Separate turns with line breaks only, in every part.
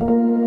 주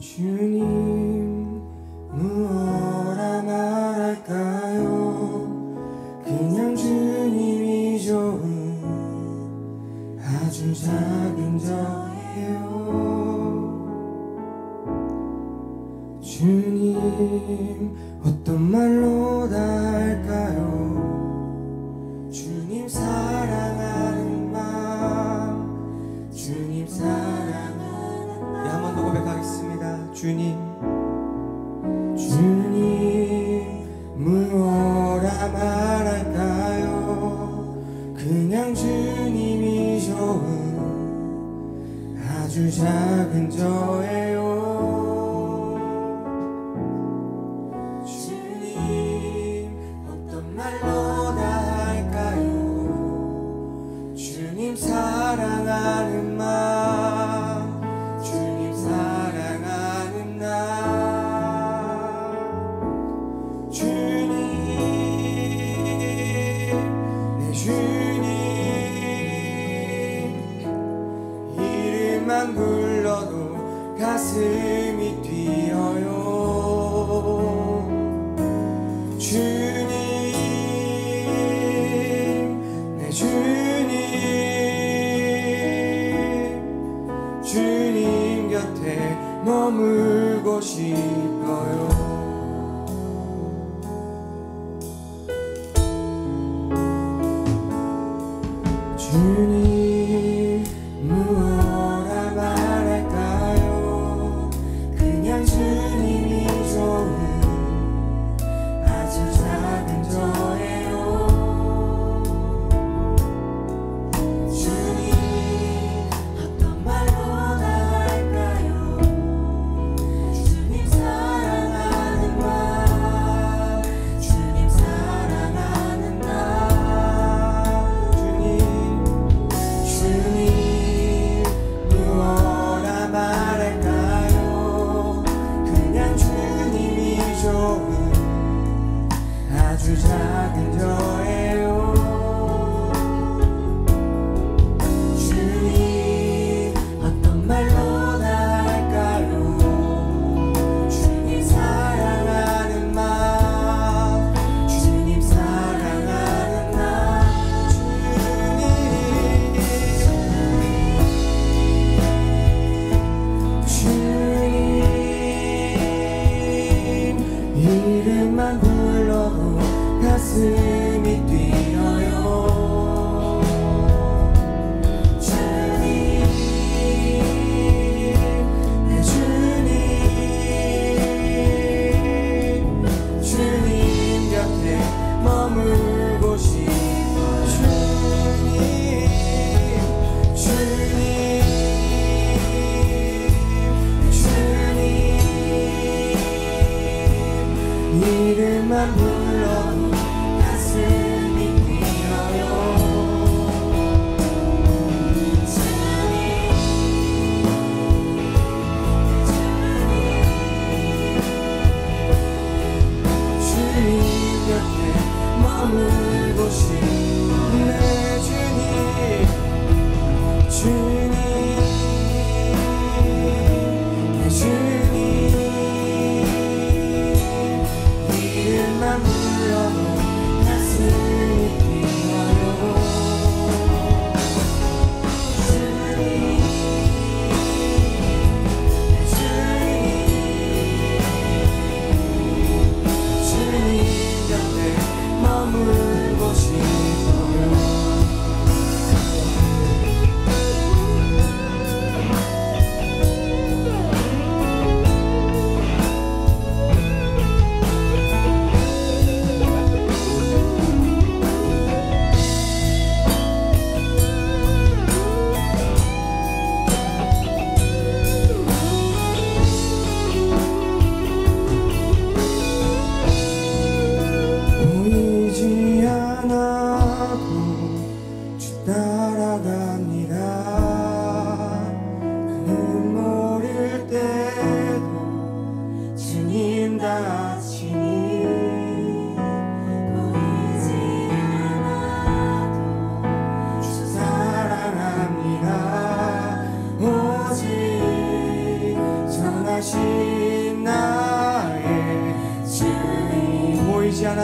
님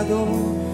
dor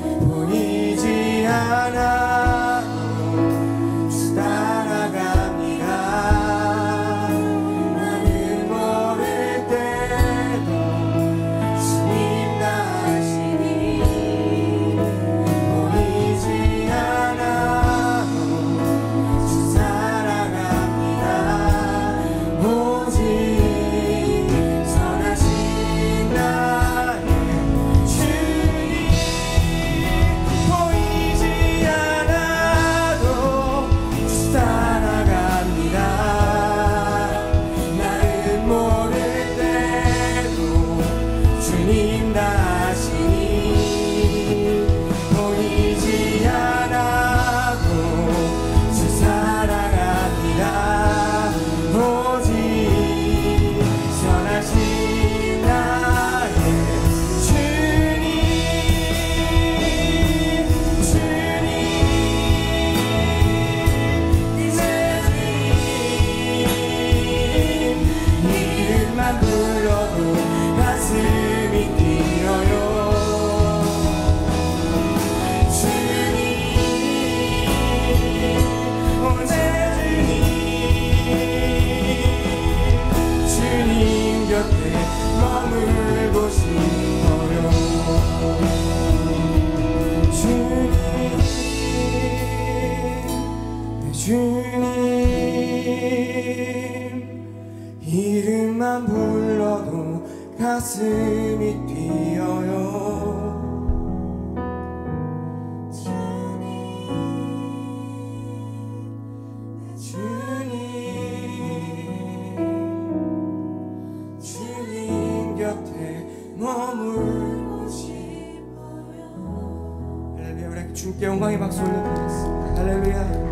할렐루야. 우리 주님께 영광의 박수 올려드리겠습니다. 할렐루야.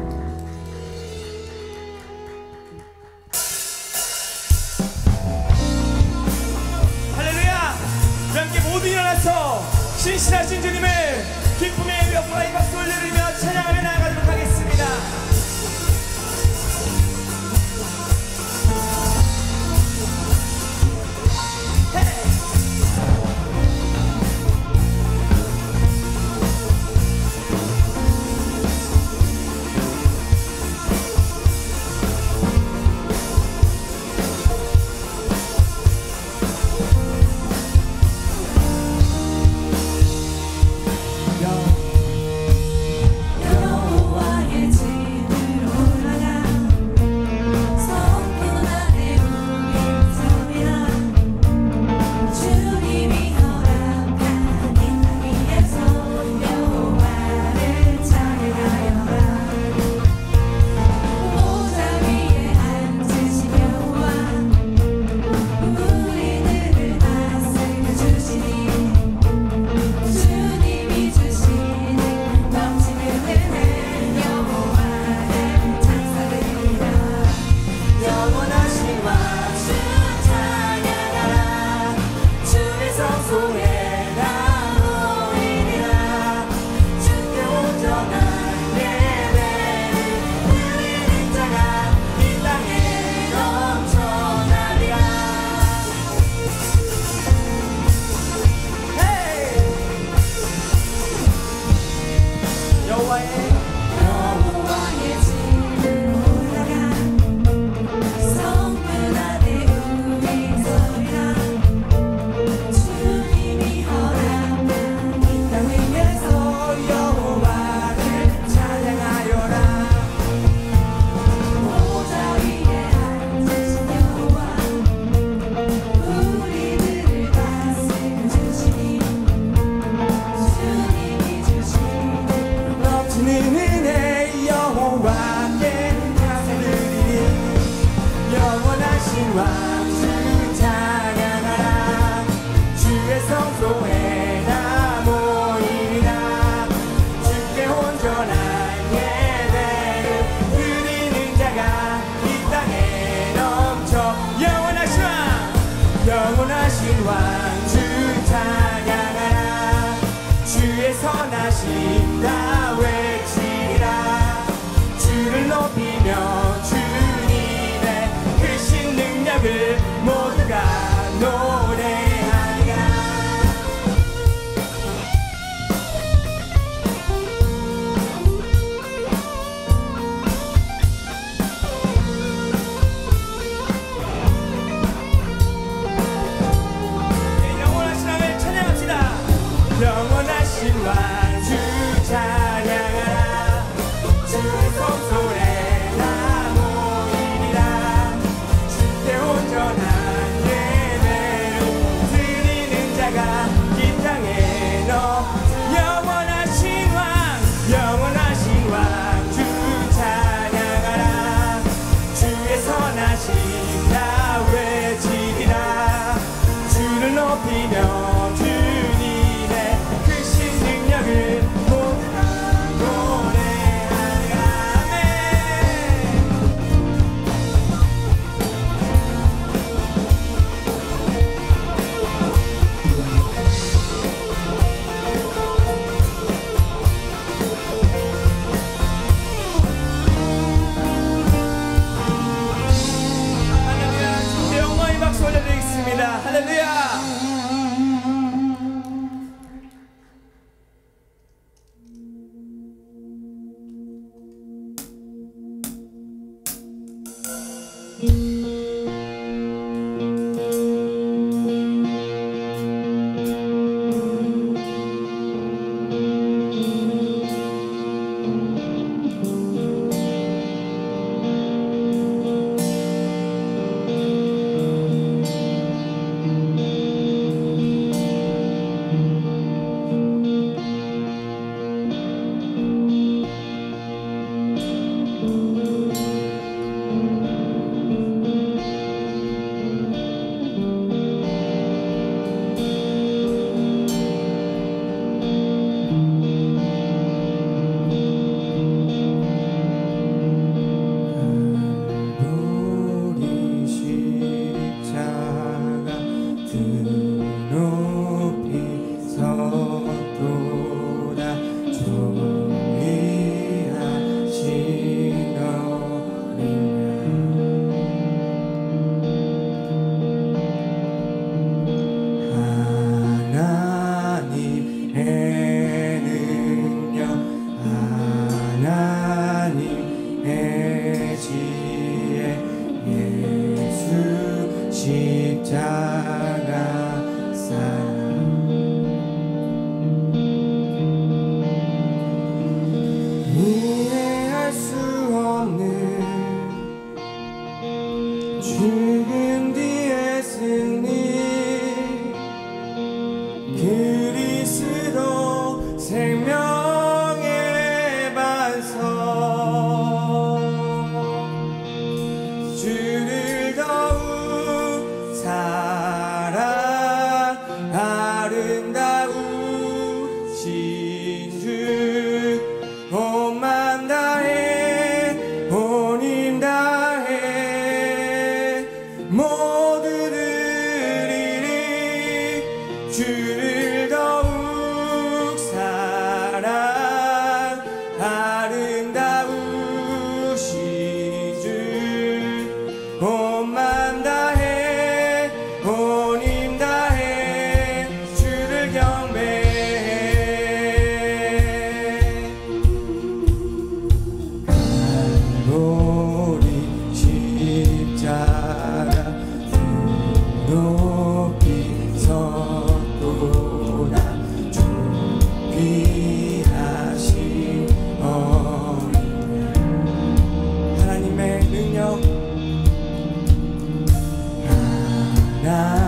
하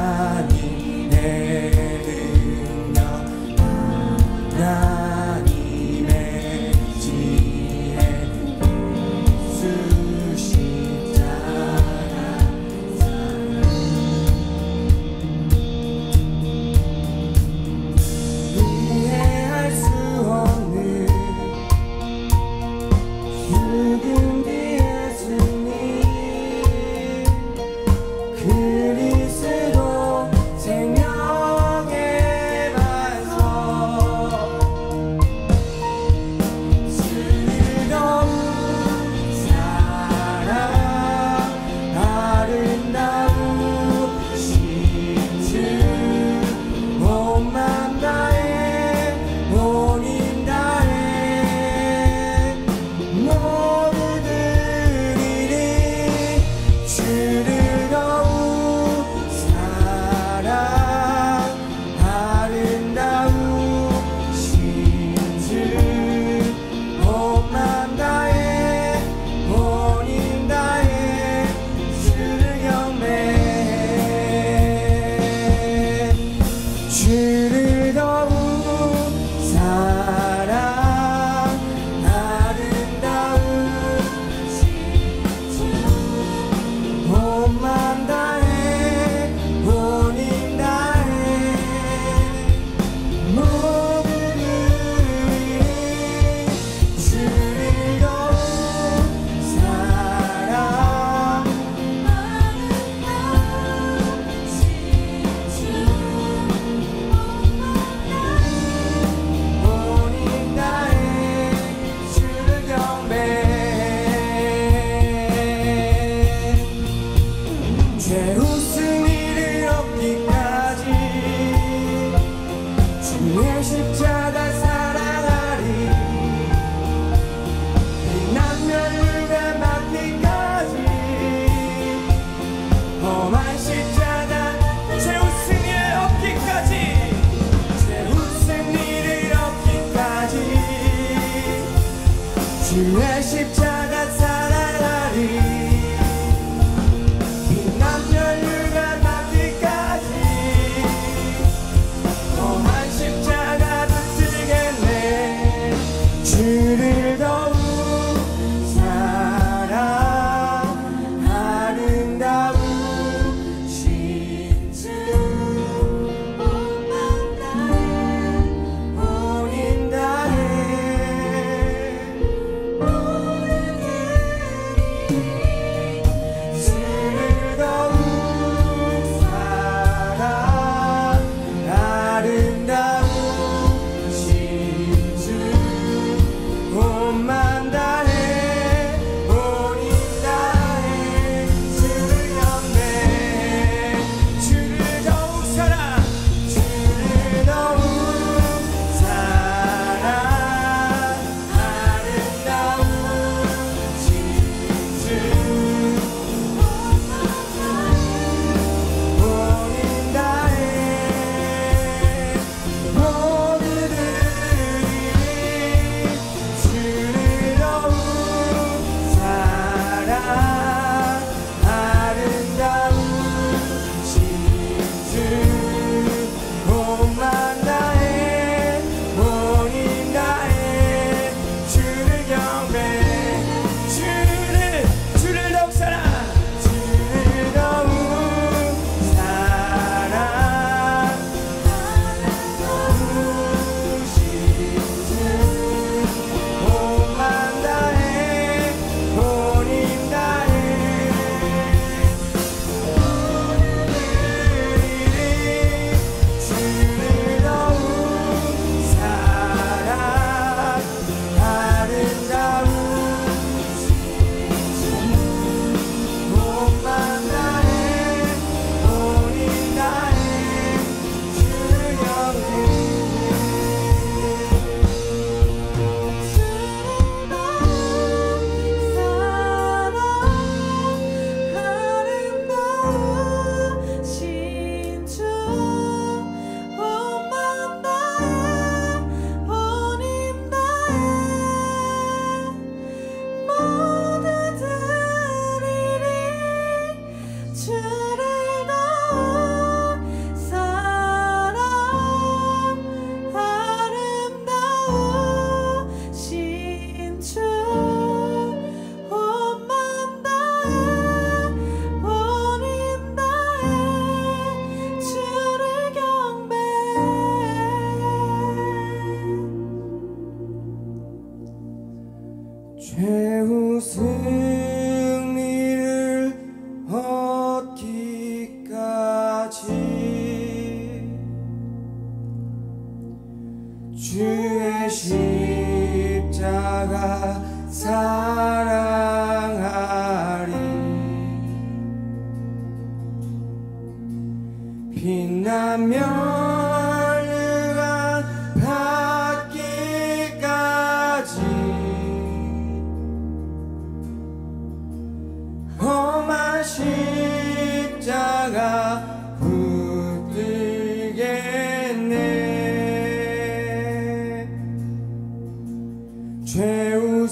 죄우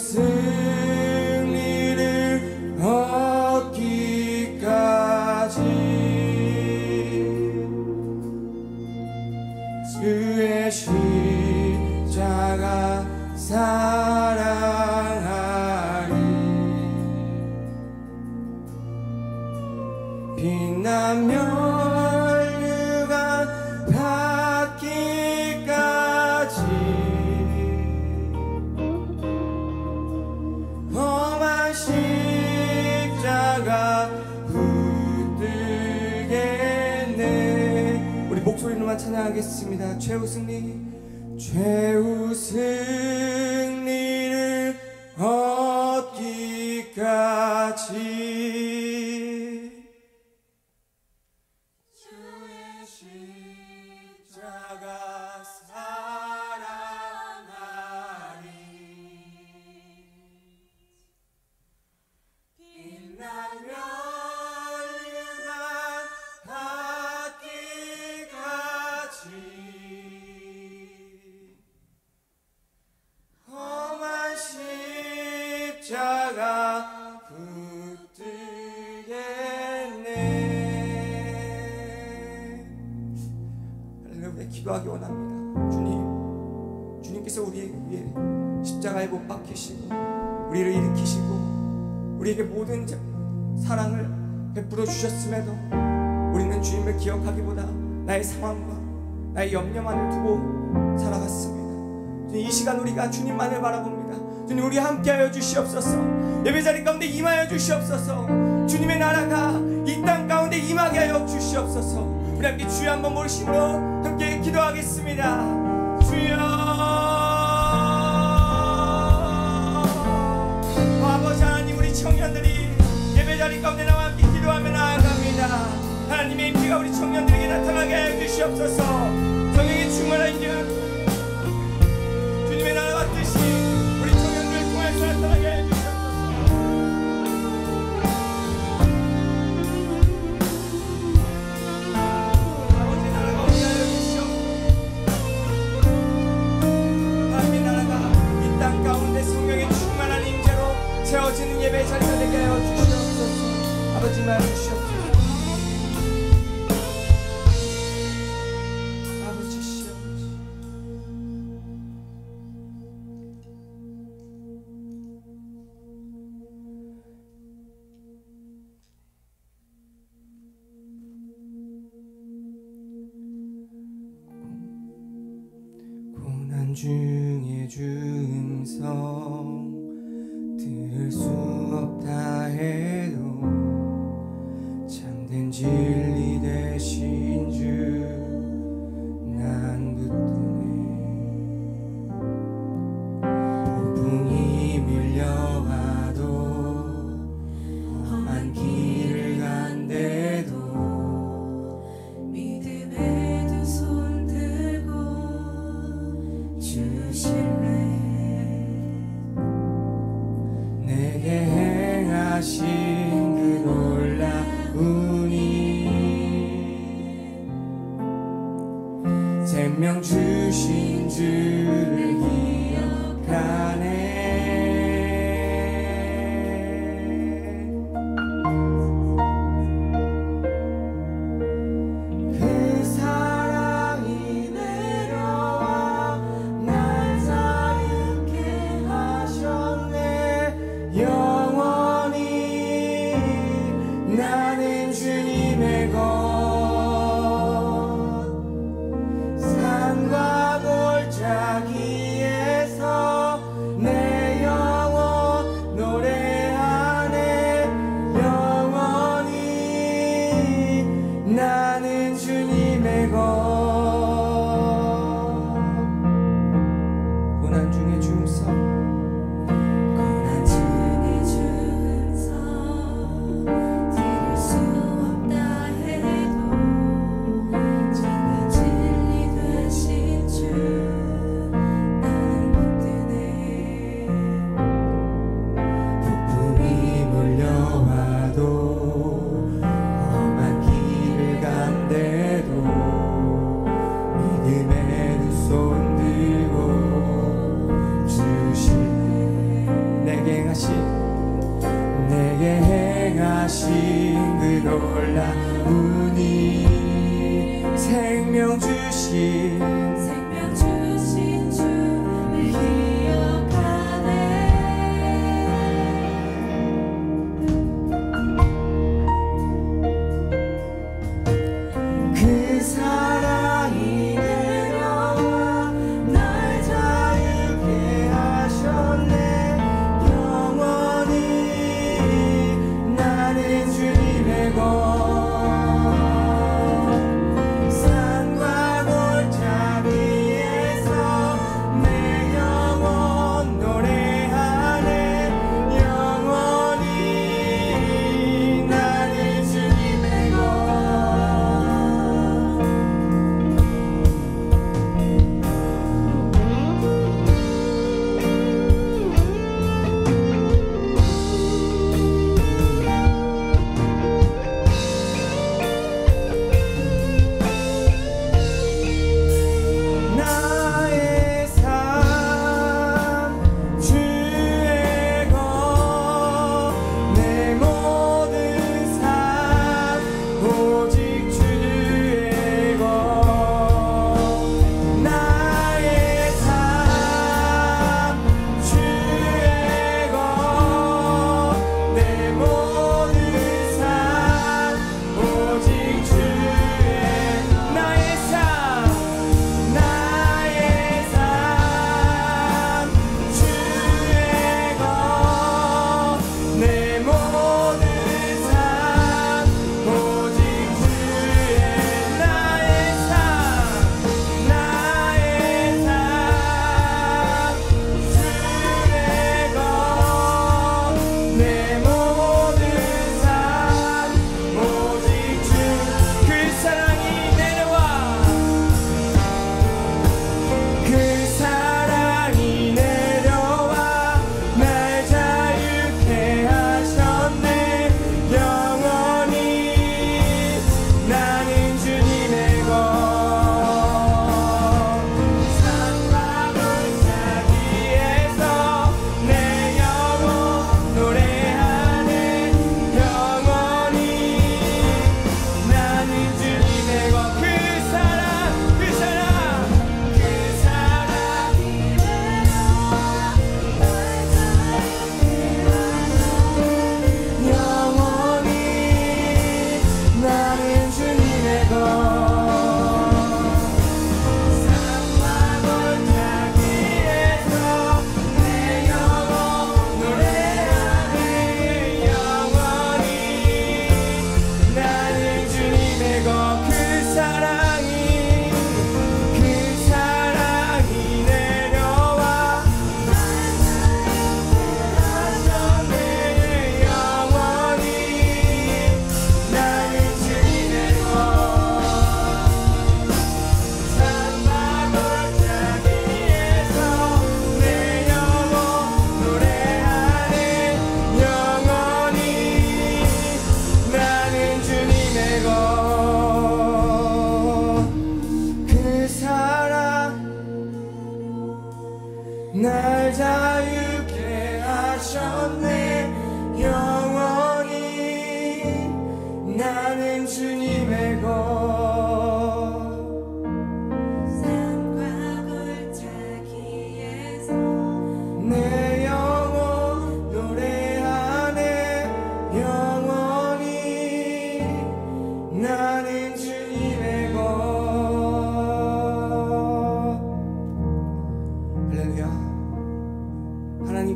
최후 승리 최후 승 십자가 붙들겠네 할렐루야 기도하기 원합니다 주님 주님께서 우리 위해 십자가에 못 박히시고 우리를 일으키시고 우리에게 모든 자- 사랑을 베풀어 주셨음에도 우리는 주님을 기억하기보다 나의 상황과 나의 염려만을 두고 살아갔습니다. 이 시간 우리가 주님만을 바라봅니다. 주님 우리 함께하여 주시옵소서. 예배 자리 가운데 임하여 주시옵소서. 주님의 나라가 이 땅 가운데 임하게 하여 주시옵소서. 우리 함께 주여 한번 모시고 함께 기도하겠습니다. 주여. 아버지 하나님 우리 청년들이 예배 자리 가운데 나와 함께 기도하며 나아갑니다 하나님의 임재가 우리 청년들에게 나타나게 하여 주시옵소서 성령의 충만한 길 주님의 나라와 뜻이 청년들을 통해서 나타나게 하여 주시옵소서 아버지 나라가 오게 하여 주시옵소서 하나님의 나라가 이땅 가운데 성령의 충만한 임재로 채워지는 예배 자리가 되게 하여 주시옵소서. 아버지 말 주시옵소서 중성 나는 주님의 것 주신
생명 주신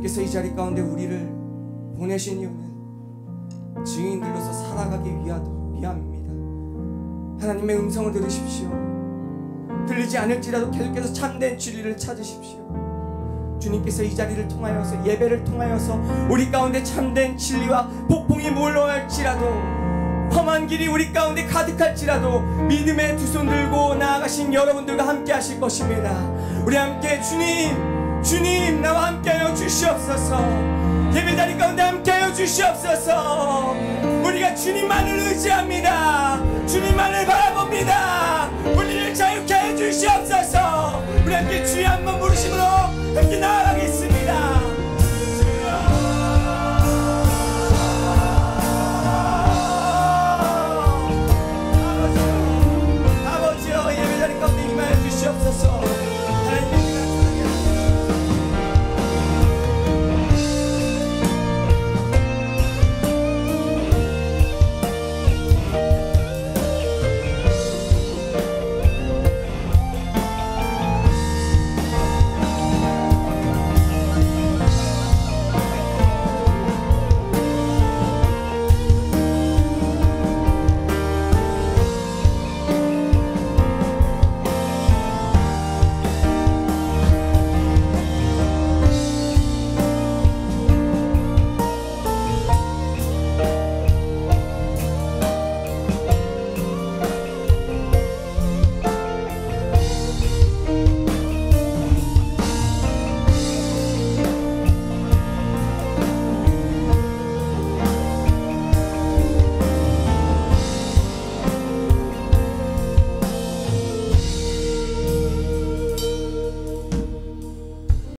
하나님께서 이 자리 가운데 우리를 보내신 이유는 증인들로서 살아가기 위함입니다 하나님의 음성을 들으십시오 들리지 않을지라도 계속해서 참된 진리를 찾으십시오. 주님께서 이 자리를 통하여서 예배를 통하여서 우리 가운데 참된 진리와 폭풍이 몰려할지라도 험한 길이 우리 가운데 가득할지라도 믿음의 두 손 들고 나아가신 여러분들과 함께 하실 것입니다. 우리 함께 주님, 주님 나와 함께하여 주시옵소서. 예배자리 가운데 함께하여 주시옵소서. 우리가 주님만을 의지합니다. 주님만을 바라봅니다. 우리를 자유케 해주시옵소서. 우리 함께 주의 한번 부르심으로 함께 나아